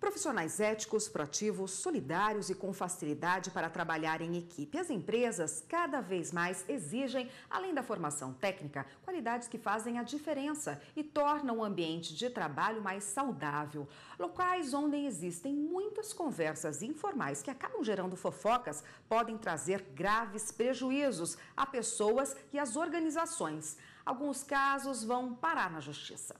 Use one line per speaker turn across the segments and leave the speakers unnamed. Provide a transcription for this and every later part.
Profissionais éticos, proativos, solidários e com facilidade para trabalhar em equipe. As empresas cada vez mais exigem, além da formação técnica, qualidades que fazem a diferença e tornam o ambiente de trabalho mais saudável. Locais onde existem muitas conversas informais que acabam gerando fofocas podem trazer graves prejuízos a pessoas e às organizações. Alguns casos vão parar na justiça.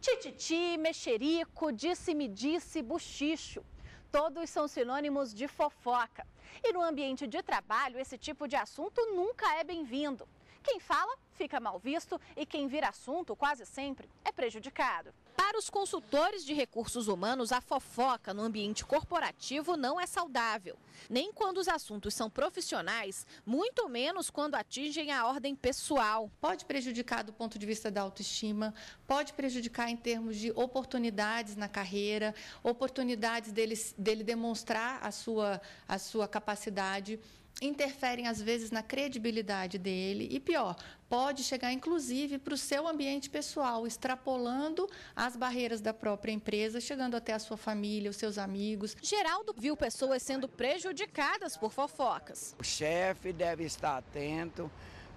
Tititi, mexerico, disse-me-disse, buchicho. Todos são sinônimos de fofoca. E no ambiente de trabalho, esse tipo de assunto nunca é bem-vindo. Quem fala fica mal visto e quem vira assunto quase sempre é prejudicado. Para os consultores de recursos humanos, a fofoca no ambiente corporativo não é saudável. Nem quando os assuntos são profissionais, muito menos quando atingem a ordem pessoal.
Pode prejudicar do ponto de vista da autoestima, pode prejudicar em termos de oportunidades na carreira, oportunidades dele, dele demonstrar a sua, a sua capacidade interferem às vezes na credibilidade dele e pior, pode chegar inclusive para o seu ambiente pessoal, extrapolando as barreiras da própria empresa, chegando até a sua família, os seus amigos.
Geraldo viu pessoas sendo prejudicadas por fofocas.
O chefe deve estar atento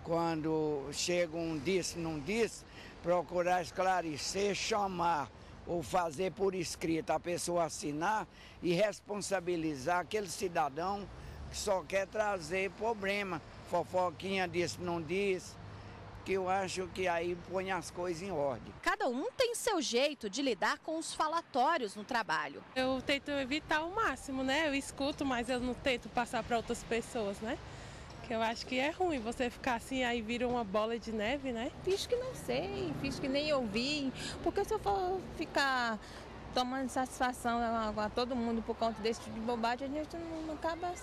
quando chega um disse, não disse, procurar esclarecer, chamar ou fazer por escrito a pessoa assinar e responsabilizar aquele cidadão que só quer trazer problema. Fofoquinha disse, não disse. Que eu acho que aí põe as coisas em ordem.
Cada um tem seu jeito de lidar com os falatórios no trabalho.
Eu tento evitar o máximo, né? Eu escuto, mas eu não tento passar para outras pessoas, né? Que eu acho que é ruim você ficar assim, aí vira uma bola de neve, né?
Fiz que não sei, fiz que nem ouvi. Porque se eu for ficar tomando satisfação a, todo mundo por conta desse tipo de bobagem, a gente não acaba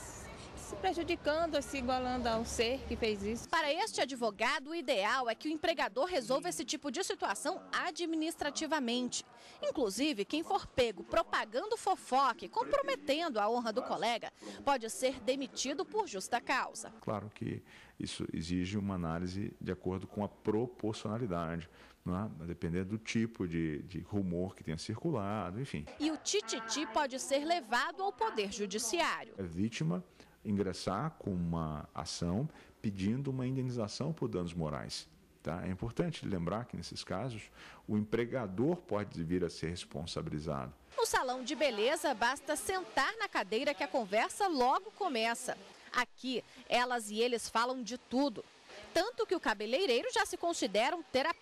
se prejudicando, se igualando ao ser que fez isso.
Para este advogado, o ideal é que o empregador resolva esse tipo de situação administrativamente. Inclusive, quem for pego propagando fofoque, comprometendo a honra do colega, pode ser demitido por justa causa.
Claro que isso exige uma análise de acordo com a proporcionalidade. É? dependendo do tipo de, de, rumor que tenha circulado, enfim.
E o tititi pode ser levado ao Poder Judiciário.
A vítima ingressar com uma ação pedindo uma indenização por danos morais. Tá? É importante lembrar que, nesses casos, o empregador pode vir a ser responsabilizado.
No salão de beleza, basta sentar na cadeira que a conversa logo começa. Aqui, elas e eles falam de tudo tanto que o cabeleireiro já se considera um terapeuta.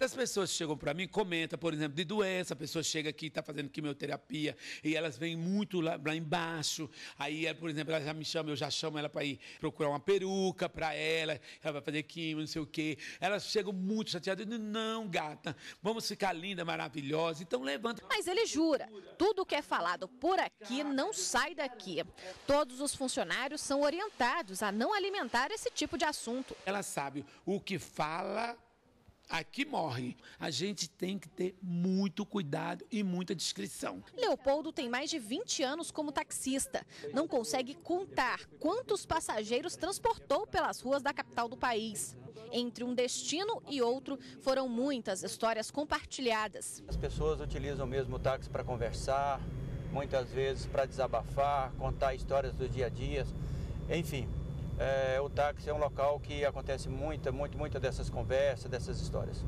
As pessoas chegam para mim, comentam, por exemplo, de doença, a pessoa chega aqui, está fazendo quimioterapia, e elas vêm muito lá, lá embaixo, aí, por exemplo, ela já me chama, eu já chamo ela para ir procurar uma peruca para ela, ela vai fazer quimio, não sei o quê. Elas chegam muito chateadas, não, gata, vamos ficar linda, maravilhosa, então levanta.
Mas ele jura, tudo que é falado por aqui não sai daqui. Todos os funcionários são orientados a não alimentar esse tipo de assunto.
Ela sabe o que fala, aqui morre. A gente tem que ter muito cuidado e muita discrição.
Leopoldo tem mais de 20 anos como taxista. Não consegue contar quantos passageiros transportou pelas ruas da capital do país. Entre um destino e outro, foram muitas histórias compartilhadas.
As pessoas utilizam mesmo o táxi para conversar, muitas vezes para desabafar, contar histórias do dia a dia. Enfim, é, o táxi é um local que acontece muita, muito, muita dessas conversas, dessas histórias.